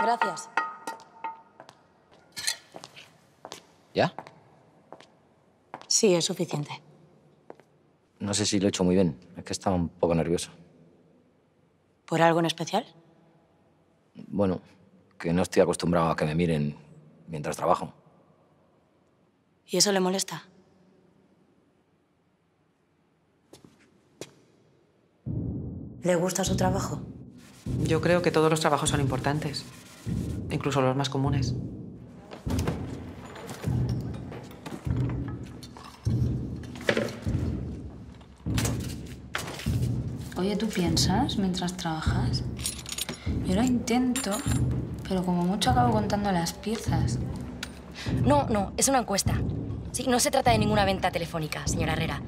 Gracias. ¿Ya? Sí, es suficiente. No sé si lo he hecho muy bien. Es que estaba un poco nervioso. ¿Por algo en especial? Bueno, que no estoy acostumbrado a que me miren mientras trabajo. ¿Y eso le molesta? ¿Le gusta su trabajo? Yo creo que todos los trabajos son importantes incluso los más comunes. Oye, ¿tú piensas mientras trabajas? Yo lo intento, pero como mucho acabo contando las piezas. No, no, es una encuesta. Sí, no se trata de ninguna venta telefónica, señora Herrera.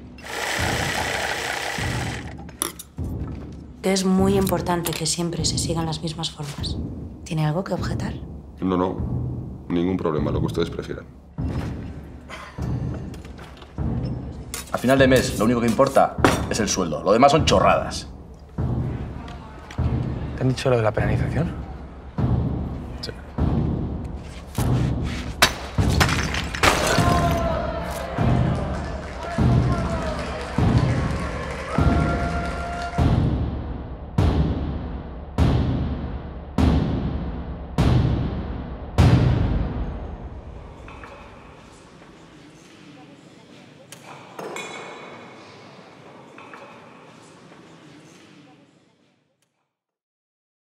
Que es muy importante que siempre se sigan las mismas formas. ¿Tiene algo que objetar? No, no. Ningún problema, lo que ustedes prefieran. A final de mes, lo único que importa es el sueldo. Lo demás son chorradas. ¿Te han dicho lo de la penalización?